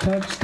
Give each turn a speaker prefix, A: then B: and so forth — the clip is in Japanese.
A: Touchdown.